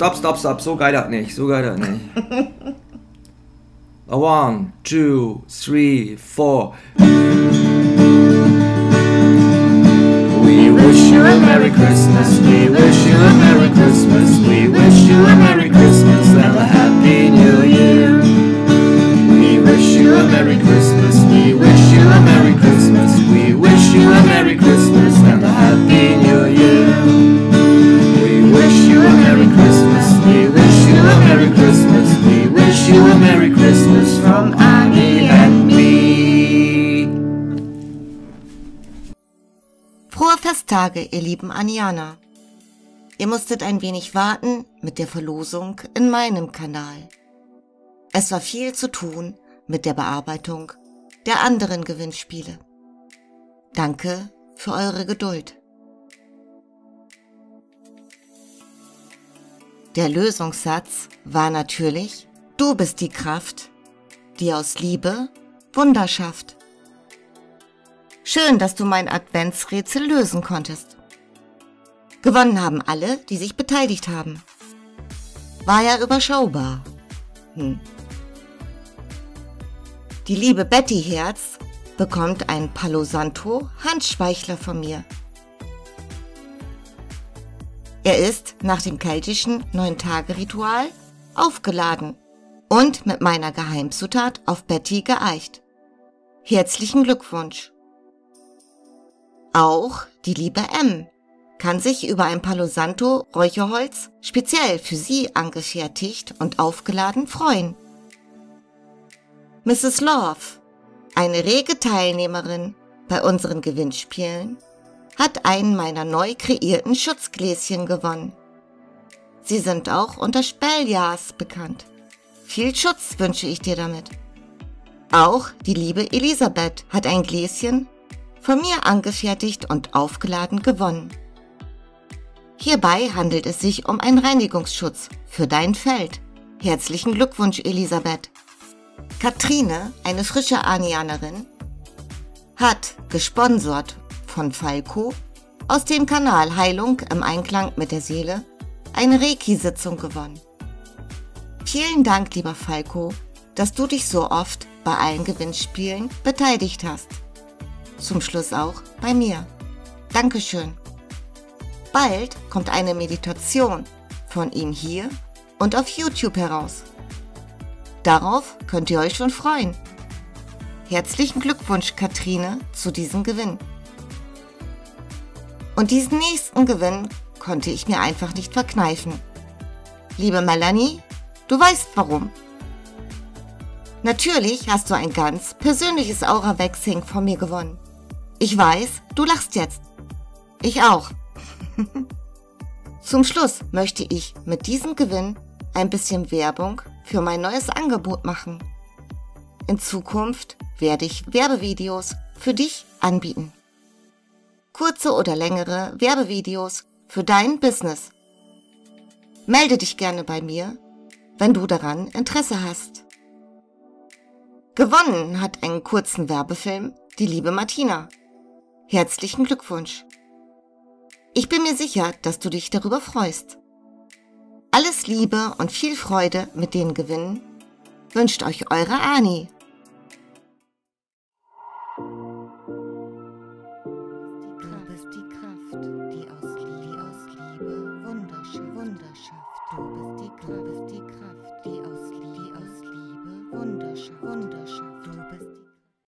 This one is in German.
Stopp, stopp, stopp. So geil das nicht. So geil das nicht. A one, two, three, four. We wish you a Merry Christmas. We wish you a Merry Christmas. We Festtage, ihr lieben Anianer. Ihr musstet ein wenig warten mit der Verlosung in meinem Kanal. Es war viel zu tun mit der Bearbeitung der anderen Gewinnspiele. Danke für eure Geduld. Der Lösungssatz war natürlich, du bist die Kraft, die aus Liebe Wunder schafft. Schön, dass du mein Adventsrätsel lösen konntest. Gewonnen haben alle, die sich beteiligt haben. War ja überschaubar. Hm. Die liebe Betty Herz bekommt einen Palo Santo Handschweichler von mir. Er ist nach dem keltischen Neun-Tage-Ritual aufgeladen und mit meiner Geheimzutat auf Betty geeicht. Herzlichen Glückwunsch! Auch die liebe M kann sich über ein Palo Santo Räucherholz speziell für sie angefertigt und aufgeladen freuen. Mrs. Love, eine rege Teilnehmerin bei unseren Gewinnspielen, hat einen meiner neu kreierten Schutzgläschen gewonnen. Sie sind auch unter Spelljahrs bekannt. Viel Schutz wünsche ich dir damit. Auch die liebe Elisabeth hat ein Gläschen von mir angefertigt und aufgeladen gewonnen. Hierbei handelt es sich um einen Reinigungsschutz für dein Feld. Herzlichen Glückwunsch, Elisabeth. Katrine, eine frische Anianerin, hat, gesponsert von Falco, aus dem Kanal Heilung im Einklang mit der Seele, eine Reiki-Sitzung gewonnen. Vielen Dank, lieber Falco, dass du dich so oft bei allen Gewinnspielen beteiligt hast. Zum Schluss auch bei mir. Dankeschön. Bald kommt eine Meditation von ihm hier und auf YouTube heraus. Darauf könnt ihr euch schon freuen. Herzlichen Glückwunsch, Katrine, zu diesem Gewinn. Und diesen nächsten Gewinn konnte ich mir einfach nicht verkneifen. Liebe Melanie, du weißt warum. Natürlich hast du ein ganz persönliches Aura-Waxing von mir gewonnen. Ich weiß, du lachst jetzt. Ich auch. Zum Schluss möchte ich mit diesem Gewinn ein bisschen Werbung für mein neues Angebot machen. In Zukunft werde ich Werbevideos für dich anbieten. Kurze oder längere Werbevideos für dein Business. Melde dich gerne bei mir, wenn du daran Interesse hast. Gewonnen hat einen kurzen Werbefilm die liebe Martina. Herzlichen Glückwunsch. Ich bin mir sicher, dass du dich darüber freust. Alles Liebe und viel Freude mit den Gewinnen wünscht euch eure Ani. Du bist die Kraft, die aus, die Liebe Wunder, Wunder schafft. Du bist